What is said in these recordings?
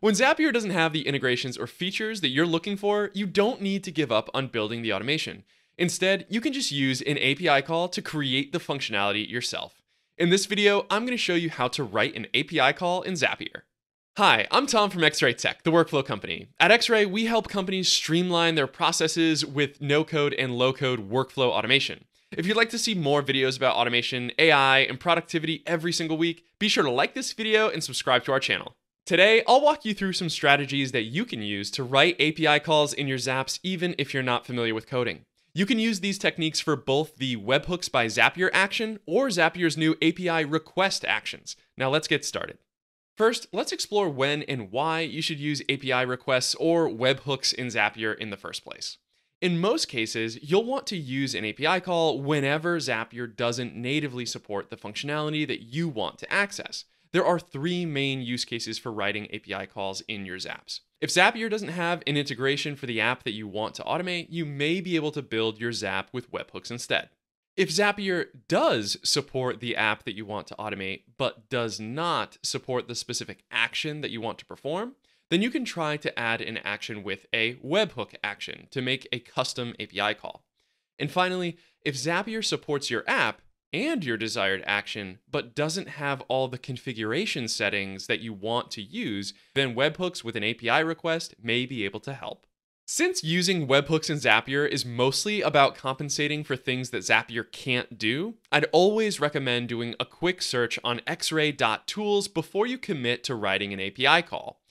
When Zapier doesn't have the integrations or features that you're looking for, you don't need to give up on building the automation. Instead, you can just use an API call to create the functionality yourself. In this video, I'm going to show you how to write an API call in Zapier. Hi, I'm Tom from X-Ray Tech, the workflow company. At X-Ray, we help companies streamline their processes with no-code and low-code workflow automation. If you'd like to see more videos about automation, AI, and productivity every single week, be sure to like this video and subscribe to our channel. Today, I'll walk you through some strategies that you can use to write API calls in your Zaps even if you're not familiar with coding. You can use these techniques for both the Webhooks by Zapier action or Zapier's new API request actions. Now let's get started. First, let's explore when and why you should use API requests or webhooks in Zapier in the first place. In most cases, you'll want to use an API call whenever Zapier doesn't natively support the functionality that you want to access. There are three main use cases for writing API calls in your Zaps. If Zapier doesn't have an integration for the app that you want to automate, you may be able to build your Zap with webhooks instead. If Zapier does support the app that you want to automate, but does not support the specific action that you want to perform, then you can try to add an action with a webhook action to make a custom API call. And finally, if Zapier supports your app, and your desired action, but doesn't have all the configuration settings that you want to use, then webhooks with an API request may be able to help. Since using webhooks in Zapier is mostly about compensating for things that Zapier can't do, I'd always recommend doing a quick search on xray.tools before you commit to writing an API call.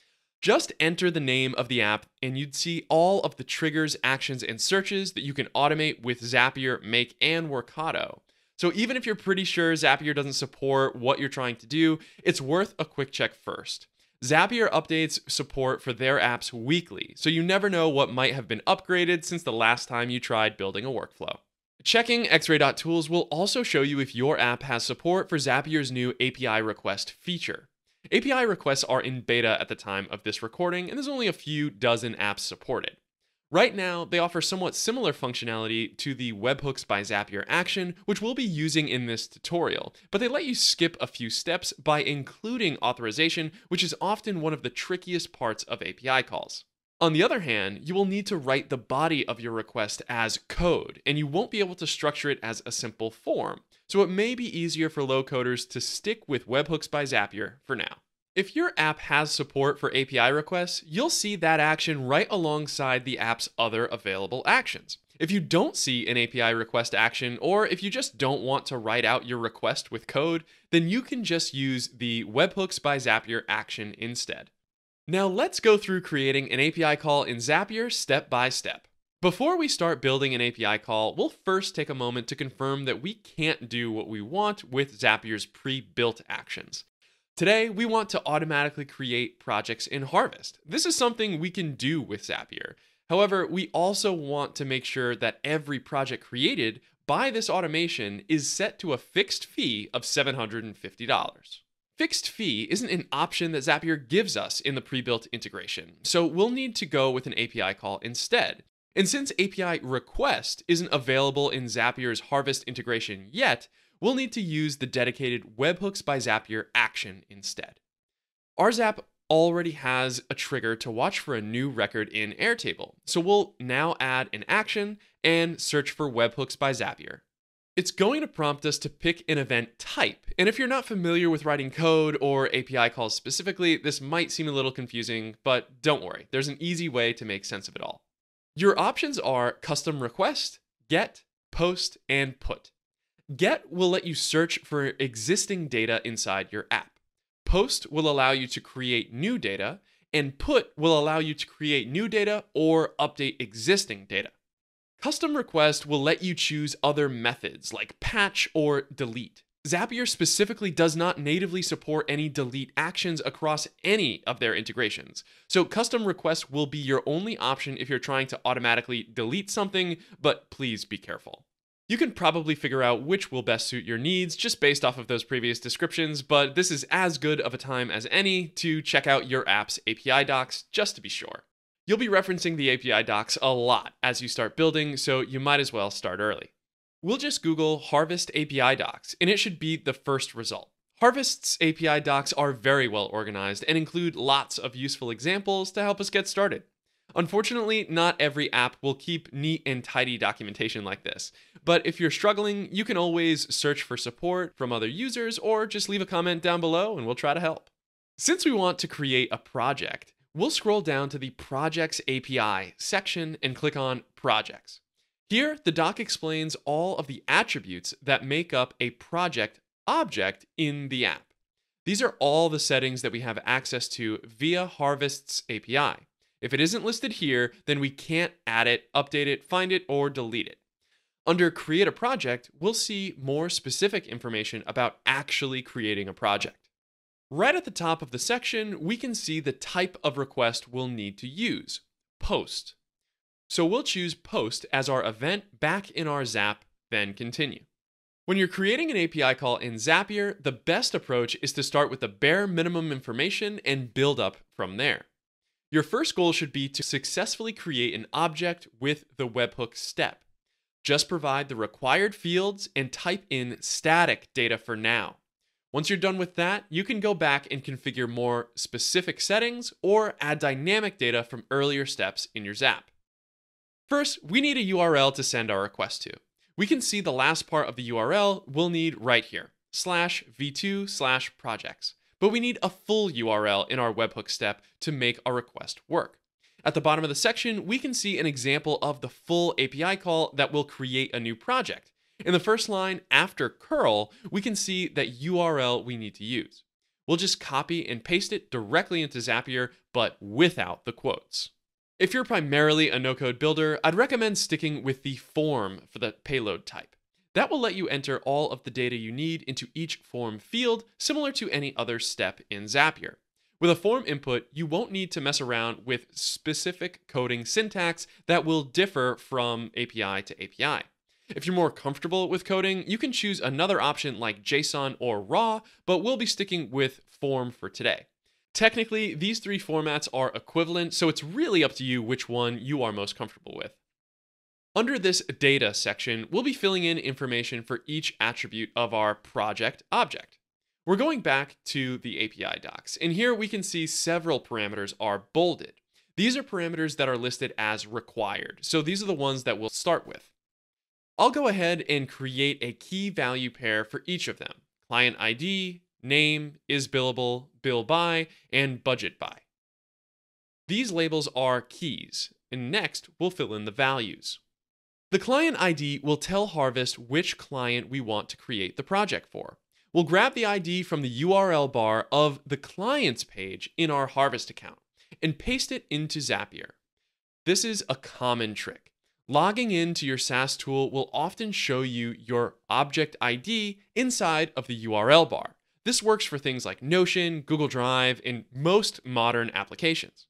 Just enter the name of the app and you'd see all of the triggers, actions, and searches that you can automate with Zapier, Make, and Workato. So even if you're pretty sure Zapier doesn't support what you're trying to do, it's worth a quick check first. Zapier updates support for their apps weekly, so you never know what might have been upgraded since the last time you tried building a workflow. Checking xray.tools will also show you if your app has support for Zapier's new API request feature. API requests are in beta at the time of this recording, and there's only a few dozen apps supported. Right now, they offer somewhat similar functionality to the Webhooks by Zapier action, which we'll be using in this tutorial, but they let you skip a few steps by including authorization, which is often one of the trickiest parts of API calls. On the other hand, you will need to write the body of your request as code, and you won't be able to structure it as a simple form, so it may be easier for low coders to stick with Webhooks by Zapier for now. If your app has support for API requests, you'll see that action right alongside the app's other available actions. If you don't see an API request action, or if you just don't want to write out your request with code, then you can just use the Webhooks by Zapier action instead. Now let's go through creating an API call in Zapier step by step. Before we start building an API call, we'll first take a moment to confirm that we can't do what we want with Zapier's pre-built actions. Today, we want to automatically create projects in Harvest. This is something we can do with Zapier. However, we also want to make sure that every project created by this automation is set to a fixed fee of $750. Fixed fee isn't an option that Zapier gives us in the pre-built integration, so we'll need to go with an API call instead. And since API request isn't available in Zapier's Harvest integration yet, we'll need to use the dedicated Webhooks by Zapier action instead. Our Zap already has a trigger to watch for a new record in Airtable, so we'll now add an action and search for Webhooks by Zapier. It's going to prompt us to pick an event type, and if you're not familiar with writing code or API calls specifically, this might seem a little confusing, but don't worry, there's an easy way to make sense of it all. Your options are custom request, get, post, and put. Get will let you search for existing data inside your app. Post will allow you to create new data, and put will allow you to create new data or update existing data. Custom request will let you choose other methods like patch or delete. Zapier specifically does not natively support any delete actions across any of their integrations. So custom request will be your only option if you're trying to automatically delete something, but please be careful. You can probably figure out which will best suit your needs just based off of those previous descriptions, but this is as good of a time as any to check out your app's API docs just to be sure. You'll be referencing the API docs a lot as you start building, so you might as well start early. We'll just Google Harvest API docs, and it should be the first result. Harvest's API docs are very well organized and include lots of useful examples to help us get started. Unfortunately, not every app will keep neat and tidy documentation like this. But if you're struggling, you can always search for support from other users or just leave a comment down below and we'll try to help. Since we want to create a project, we'll scroll down to the Projects API section and click on Projects. Here, the doc explains all of the attributes that make up a project object in the app. These are all the settings that we have access to via Harvest's API. If it isn't listed here, then we can't add it, update it, find it, or delete it. Under Create a Project, we'll see more specific information about actually creating a project. Right at the top of the section, we can see the type of request we'll need to use Post. So we'll choose Post as our event back in our Zap, then continue. When you're creating an API call in Zapier, the best approach is to start with the bare minimum information and build up from there. Your first goal should be to successfully create an object with the webhook step. Just provide the required fields and type in static data for now. Once you're done with that, you can go back and configure more specific settings or add dynamic data from earlier steps in your Zap. First, we need a URL to send our request to. We can see the last part of the URL we'll need right here, slash v2 slash projects but we need a full URL in our webhook step to make our request work. At the bottom of the section, we can see an example of the full API call that will create a new project. In the first line after curl, we can see that URL we need to use. We'll just copy and paste it directly into Zapier, but without the quotes. If you're primarily a no-code builder, I'd recommend sticking with the form for the payload type. That will let you enter all of the data you need into each form field, similar to any other step in Zapier. With a form input, you won't need to mess around with specific coding syntax that will differ from API to API. If you're more comfortable with coding, you can choose another option like JSON or RAW, but we'll be sticking with form for today. Technically, these three formats are equivalent, so it's really up to you which one you are most comfortable with. Under this data section, we'll be filling in information for each attribute of our project object. We're going back to the API docs, and here we can see several parameters are bolded. These are parameters that are listed as required, so these are the ones that we'll start with. I'll go ahead and create a key value pair for each of them. Client ID, name, is billable, bill by, and budget by. These labels are keys, and next we'll fill in the values. The client ID will tell Harvest which client we want to create the project for. We'll grab the ID from the URL bar of the clients page in our Harvest account and paste it into Zapier. This is a common trick. Logging into your SaaS tool will often show you your object ID inside of the URL bar. This works for things like Notion, Google Drive, and most modern applications.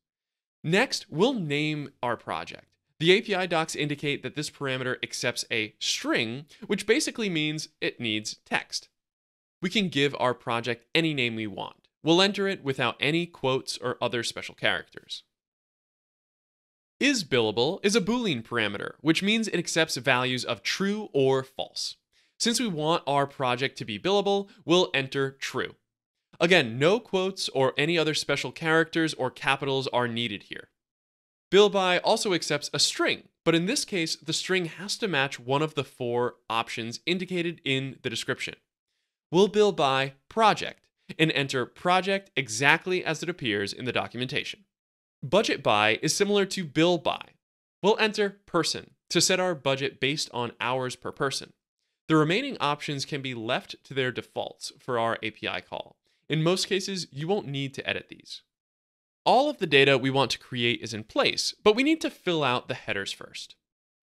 Next, we'll name our project. The API docs indicate that this parameter accepts a string, which basically means it needs text. We can give our project any name we want. We'll enter it without any quotes or other special characters. Is billable is a Boolean parameter, which means it accepts values of true or false. Since we want our project to be billable, we'll enter true. Again, no quotes or any other special characters or capitals are needed here. Bill by also accepts a string, but in this case, the string has to match one of the four options indicated in the description. We'll bill by project and enter project exactly as it appears in the documentation. Budget by is similar to bill by. We'll enter person to set our budget based on hours per person. The remaining options can be left to their defaults for our API call. In most cases, you won't need to edit these. All of the data we want to create is in place, but we need to fill out the headers first.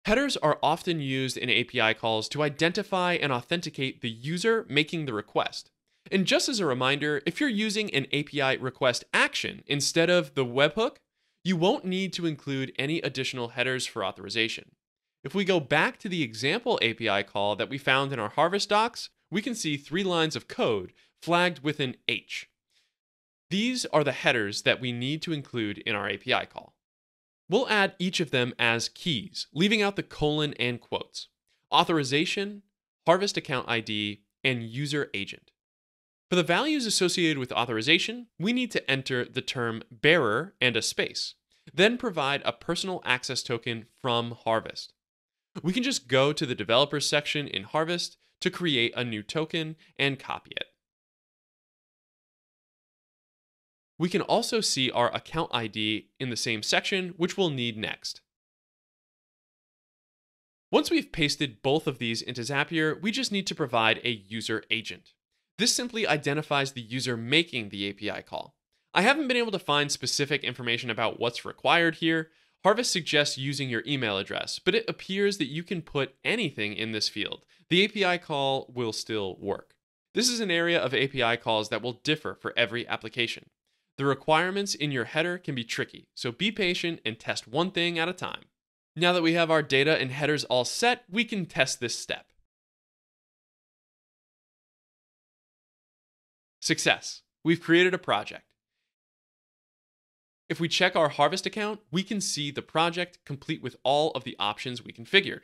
Headers are often used in API calls to identify and authenticate the user making the request. And just as a reminder, if you're using an API request action instead of the webhook, you won't need to include any additional headers for authorization. If we go back to the example API call that we found in our Harvest docs, we can see three lines of code flagged with an H. These are the headers that we need to include in our API call. We'll add each of them as keys, leaving out the colon and quotes. Authorization, harvest account ID, and user agent. For the values associated with authorization, we need to enter the term bearer and a space, then provide a personal access token from Harvest. We can just go to the developers section in Harvest to create a new token and copy it. We can also see our account ID in the same section, which we'll need next. Once we've pasted both of these into Zapier, we just need to provide a user agent. This simply identifies the user making the API call. I haven't been able to find specific information about what's required here. Harvest suggests using your email address, but it appears that you can put anything in this field. The API call will still work. This is an area of API calls that will differ for every application. The requirements in your header can be tricky, so be patient and test one thing at a time. Now that we have our data and headers all set, we can test this step. Success. We've created a project. If we check our Harvest account, we can see the project complete with all of the options we configured.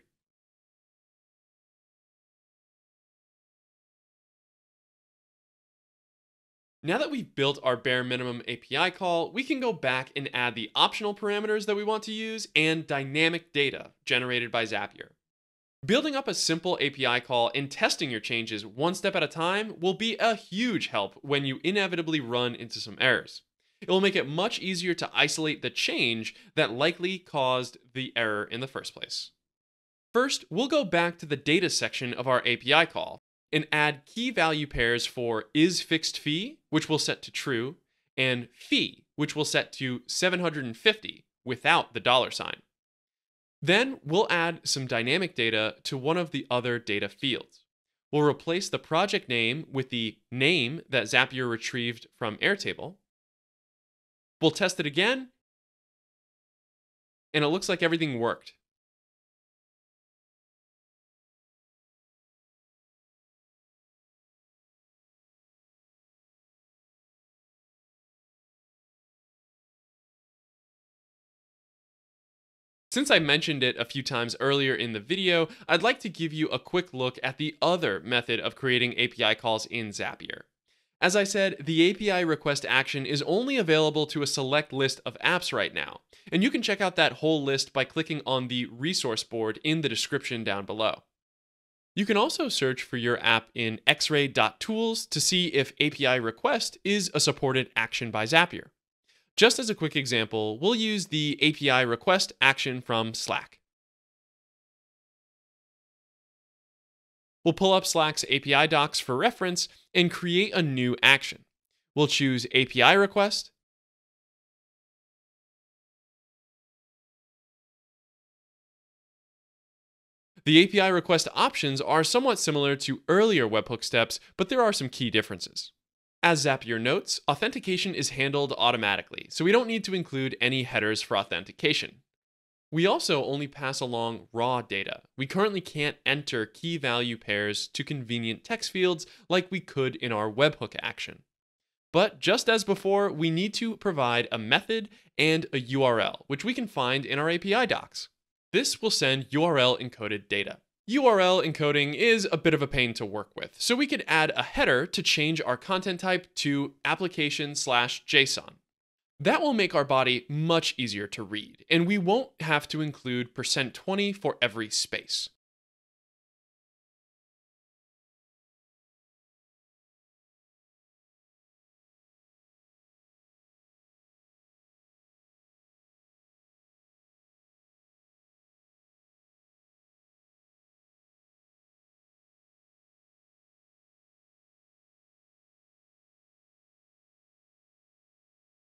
Now that we've built our bare minimum API call, we can go back and add the optional parameters that we want to use and dynamic data generated by Zapier. Building up a simple API call and testing your changes one step at a time will be a huge help when you inevitably run into some errors. It will make it much easier to isolate the change that likely caused the error in the first place. First, we'll go back to the data section of our API call and add key value pairs for is fixed fee, which we'll set to true, and fee, which we'll set to 750 without the dollar sign. Then we'll add some dynamic data to one of the other data fields. We'll replace the project name with the name that Zapier retrieved from Airtable. We'll test it again, and it looks like everything worked. Since I mentioned it a few times earlier in the video, I'd like to give you a quick look at the other method of creating API calls in Zapier. As I said, the API request action is only available to a select list of apps right now, and you can check out that whole list by clicking on the resource board in the description down below. You can also search for your app in xray.tools to see if API request is a supported action by Zapier. Just as a quick example, we'll use the API request action from Slack. We'll pull up Slack's API docs for reference and create a new action. We'll choose API request. The API request options are somewhat similar to earlier webhook steps, but there are some key differences. As Zapier notes, authentication is handled automatically, so we don't need to include any headers for authentication. We also only pass along raw data. We currently can't enter key value pairs to convenient text fields like we could in our webhook action. But just as before, we need to provide a method and a URL, which we can find in our API docs. This will send URL encoded data. URL encoding is a bit of a pain to work with, so we could add a header to change our content type to application slash JSON. That will make our body much easier to read, and we won't have to include percent %20 for every space.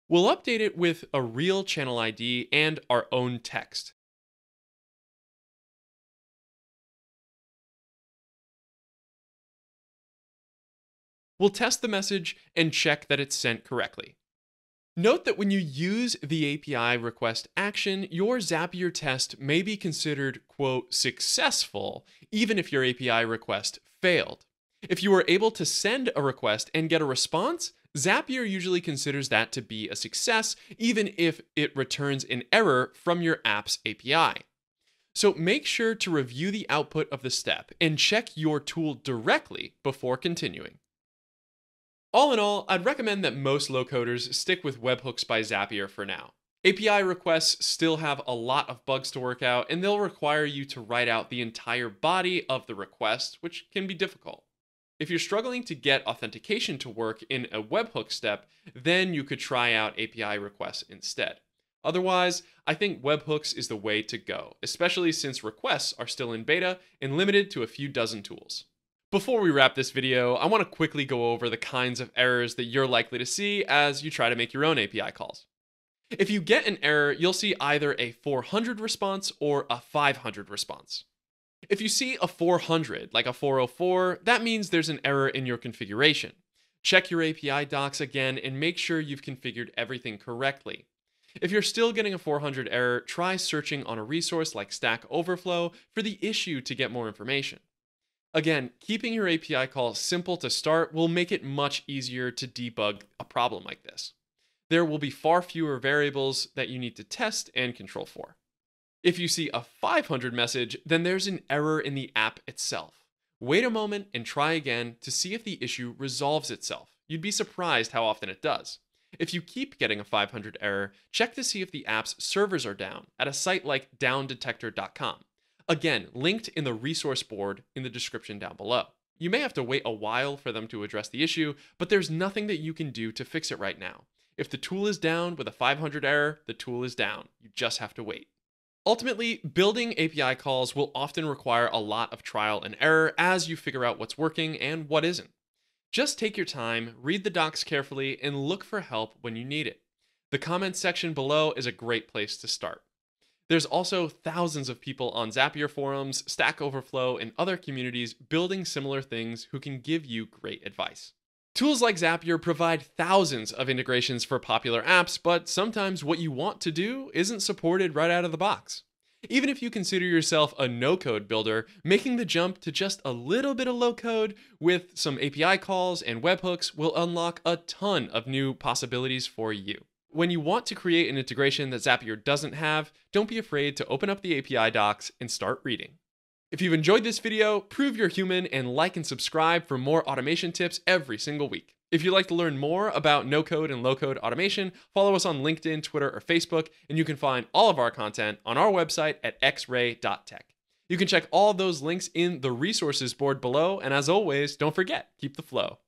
We'll update it with a real channel ID and our own text. We'll test the message and check that it's sent correctly. Note that when you use the API request action, your Zapier test may be considered, quote, successful, even if your API request failed. If you were able to send a request and get a response, Zapier usually considers that to be a success, even if it returns an error from your app's API. So make sure to review the output of the step and check your tool directly before continuing. All in all, I'd recommend that most low coders stick with webhooks by Zapier for now. API requests still have a lot of bugs to work out, and they'll require you to write out the entire body of the request, which can be difficult. If you're struggling to get authentication to work in a webhook step, then you could try out API requests instead. Otherwise, I think webhooks is the way to go, especially since requests are still in beta and limited to a few dozen tools. Before we wrap this video, I want to quickly go over the kinds of errors that you're likely to see as you try to make your own API calls. If you get an error, you'll see either a 400 response or a 500 response. If you see a 400, like a 404, that means there's an error in your configuration. Check your API docs again and make sure you've configured everything correctly. If you're still getting a 400 error, try searching on a resource like Stack Overflow for the issue to get more information. Again, keeping your API call simple to start will make it much easier to debug a problem like this. There will be far fewer variables that you need to test and control for. If you see a 500 message, then there's an error in the app itself. Wait a moment and try again to see if the issue resolves itself. You'd be surprised how often it does. If you keep getting a 500 error, check to see if the app's servers are down at a site like downdetector.com. Again, linked in the resource board in the description down below. You may have to wait a while for them to address the issue, but there's nothing that you can do to fix it right now. If the tool is down with a 500 error, the tool is down. You just have to wait. Ultimately, building API calls will often require a lot of trial and error as you figure out what's working and what isn't. Just take your time, read the docs carefully, and look for help when you need it. The comments section below is a great place to start. There's also thousands of people on Zapier forums, Stack Overflow, and other communities building similar things who can give you great advice. Tools like Zapier provide thousands of integrations for popular apps, but sometimes what you want to do isn't supported right out of the box. Even if you consider yourself a no code builder, making the jump to just a little bit of low code with some API calls and webhooks will unlock a ton of new possibilities for you. When you want to create an integration that Zapier doesn't have, don't be afraid to open up the API docs and start reading. If you've enjoyed this video, prove you're human and like and subscribe for more automation tips every single week. If you'd like to learn more about no code and low code automation, follow us on LinkedIn, Twitter, or Facebook, and you can find all of our content on our website at xray.tech. You can check all those links in the resources board below, and as always, don't forget, keep the flow.